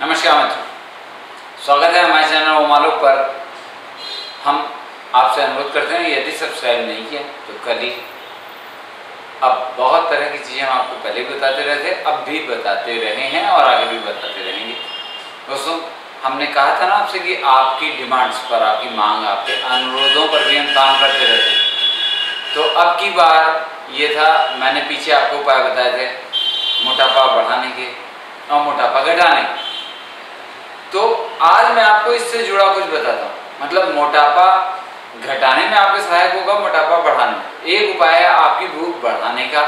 नमस्कार मित्रों। स्वागत है हमारे चैनल ओमालो पर। हम आपसे अनुरोध करते हैं, यदि सब्सक्राइब नहीं किया तो कर लीजिए। अब बहुत तरह की चीज़ें हम आपको पहले भी बताते रहे थे, अब भी बताते रहे हैं और आगे भी बताते रहेंगे। दोस्तों, हमने कहा था ना आपसे कि आपकी डिमांड्स पर, आपकी मांग, आपके अनुरोधों पर भी हम काम करते रहते तो अब की बार ये था, मैंने पीछे आपको उपाय बताए थे, मोटापा बढ़ाने के और मोटापा घटाने के। आज मैं आपको इससे जुड़ा कुछ बताता हूँ। मतलब मोटापा घटाने में आपके सहायक होगा, मोटापा बढ़ाने में। एक उपाय है आपकी भूख बढ़ाने का,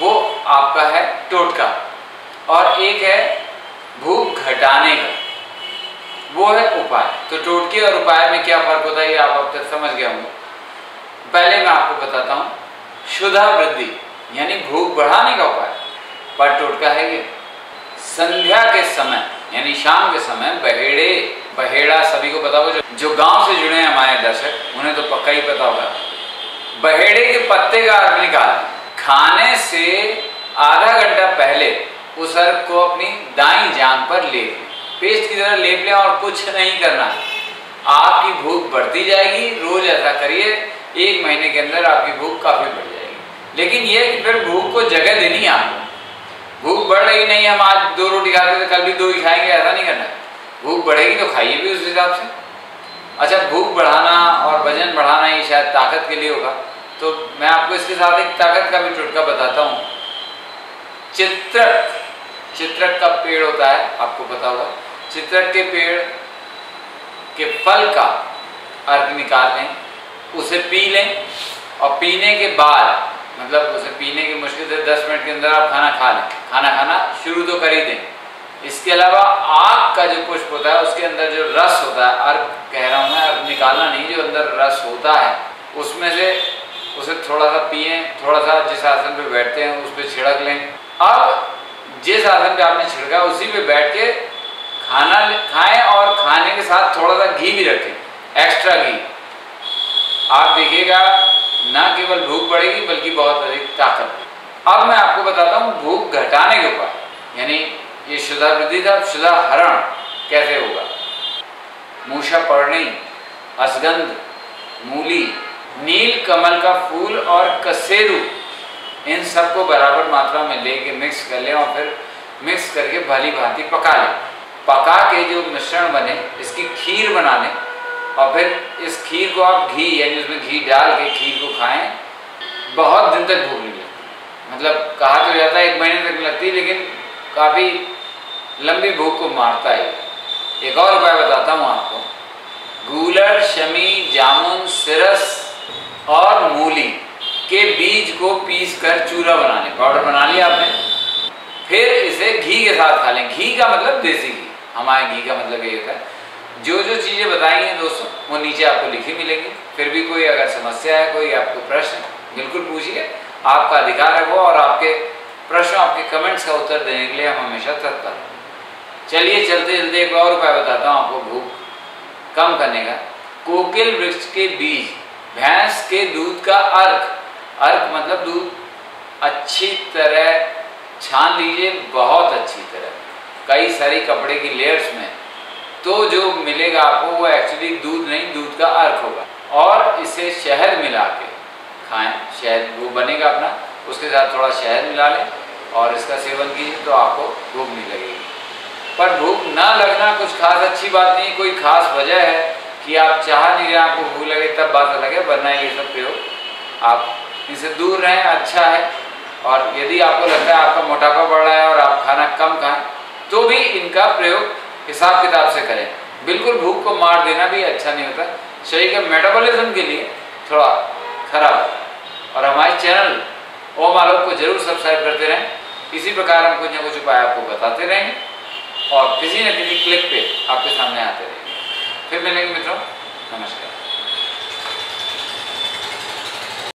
वो आपका है टोटका। और एक है भूख घटाने का। वो है उपाय। तो टोटके और उपाय में क्या फ़र्क होता है, ये आप अब तक समझ गए होंगे। पहले मैं आपको बताता हूँ, शुद्धा वृद्धि, यानी भूख बढ़ाने का उपाय। पर टोटका है ये। संध्या के समय यानी शाम के समय बहेड़े बहेड़ा सभी को पता होगा जो, गाँव से जुड़े हैं हमारे दर्शक उन्हें तो पक्का ही पता होगा। बहेड़े के पत्ते का अर्थ निकाल। खाने से आधा घंटा पहले उस अर्थ को अपनी दाई जांग पर लेप लें। पेस्ट की तरह लेप लें और कुछ नहीं करना। आपकी भूख बढ़ती जाएगी रोज ऐसा करिए एक महीने के अंदर आपकी भूख काफ़ी बढ़ जाएगी। लेकिन यह फिर भूख को जगह देनी आपको। भूख बढ़ नहीं हम आज दो रोटी खाते थे कल भी दो ही खाएँगे, ऐसा नहीं करना। भूख बढ़ेगी तो खाइए भी उस हिसाब से। अच्छा भूख बढ़ाना और वज़न बढ़ाना ही शायद ताकत के लिए होगा। तो मैं आपको इसके साथ एक ताकत का भी टुटका बताता हूँ। चित्रक चित्रक का पेड़ होता है, आपको पता होगा। चित्रक के पेड़ के फल का अर्घ निकाल लें उसे पी लें और पीने के बाद मतलब उसे पीने की मुश्किल से दस मिनट के अंदर आप खाना खा लें। खाना खाना शुरू तो कर ही दें। इसके अलावा आग का जो पुष्प होता है, उसके अंदर जो रस होता है, अर्घ कह रहा हूँ मैं, अर्घ निकालना नहीं, जो अंदर रस होता है, उसमें से उसे थोड़ा सा पिए थोड़ा सा जिस आसन पे बैठते हैं, उस पर छिड़क लें। अब जिस आसन पे आपने छिड़का, उसी पे बैठ के खाना खाएँ और खाने के साथ थोड़ा सा घी भी रखें एक्स्ट्रा घी। आप देखिएगा, ना केवल भूख बढ़ेगी, बल्कि बहुत अधिक ताकत। अब मैं आपको बताता हूँ भूख घटाने के उपाय। यानी ये शुदा वृद्धि था शुदा हरण कैसे होगा? मूषा पर्णी, असगंध, मूली, नील कमल का फूल और कसेरू, इन सबको बराबर मात्रा में लेके मिक्स कर लें और फिर मिक्स करके भली भांति पका लें। पका के जो मिश्रण बने, इसकी खीर बना लें और फिर इस खीर को आप घी, यानी उसमें घी डाल के खीर को खाएँ, बहुत दिन तक भूख लगती मतलब कहा तो जाता है, एक महीने तक लगती लेकिन काफ़ी लंबी भूख को मारता है। एक और उपाय बताता हूँ आपको। गूलर, शमी, जामुन, सिरस और मूली के बीज को पीस कर चूरा बना लें। पाउडर बना लिया आपने। फिर इसे घी के साथ खा लें। घी का मतलब देसी घी। हमारे घी का मतलब ये होता है। जो जो चीज़ें बताई हैं दोस्तों, वो नीचे आपको लिखी मिलेंगी। फिर भी कोई अगर समस्या है, कोई आपको प्रश्न बिल्कुल पूछिए। आपका अधिकार है वो और आपके प्रश्न, आपके कमेंट्स का उत्तर देने के लिए हम हमेशा तत्पर हैं। चलिए चलते चलते एक और उपाय बताता हूँ आपको भूख कम करने का। कोकिल वृक्ष के बीज, भैंस के दूध का अर्क। अर्क मतलब दूध। अच्छी तरह छान लीजिए, बहुत अच्छी तरह। कई सारी कपड़े की लेयर्स में। तो जो मिलेगा आपको वो एक्चुअली दूध नहीं, दूध का अर्क होगा। और इसे शहद मिला के खाएँ, शहद वो बनेगा अपना, उसके साथ थोड़ा शहद मिला लें और इसका सेवन कीजिए तो आपको भूख नहीं लगेगी। पर भूख ना लगना कुछ खास अच्छी बात नहीं, कोई खास वजह है कि आप चाह नहीं रहे, आपको भूख लगे, तब बात अलग है, वरना ये सब प्रयोग आप इनसे दूर रहें अच्छा है। और यदि आपको लगता है आपका मोटापा बढ़ रहा है और आप खाना कम खाएँ तो भी इनका प्रयोग हिसाब किताब से करें। बिल्कुल भूख को मार देना भी अच्छा नहीं होता। शरीर के मेटाबॉलिज्म के लिए थोड़ा खराब हो। और हमारे चैनल ओम आलोक को ज़रूर सब्सक्राइब करते रहें। इसी प्रकार हम कुछ ना कुछ उपाय आपको बताते रहेंगे और किसी न किसी क्लिक पे आपके सामने आते रहेंगे। फिर मिलेंगे मित्रों। नमस्कार।